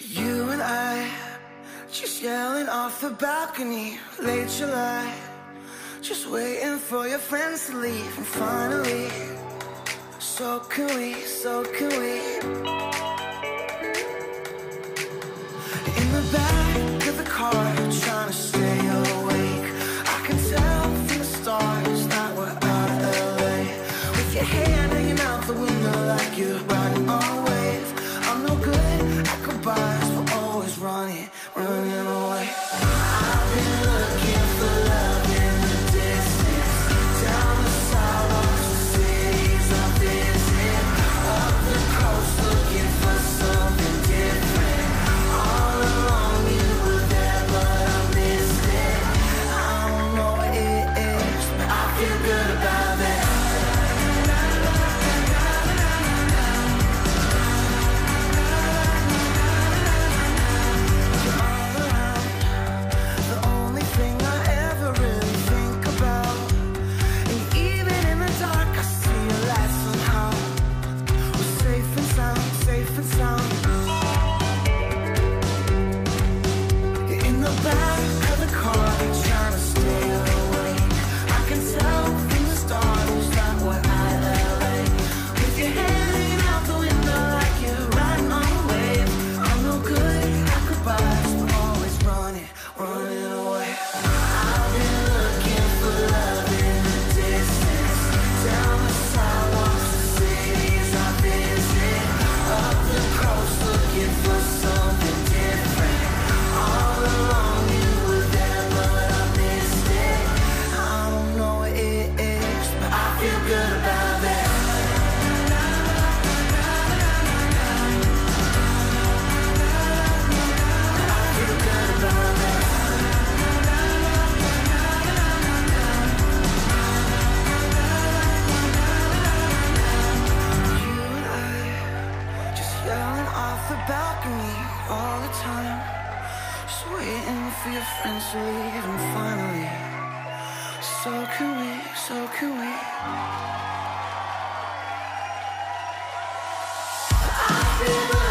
You and I, just yelling off the balcony, late July. Just waiting for your friends to leave, and finally, so can we, so can we. Bye. about time. Just waiting for your friends to leave And finally. So can we, so can we. I feel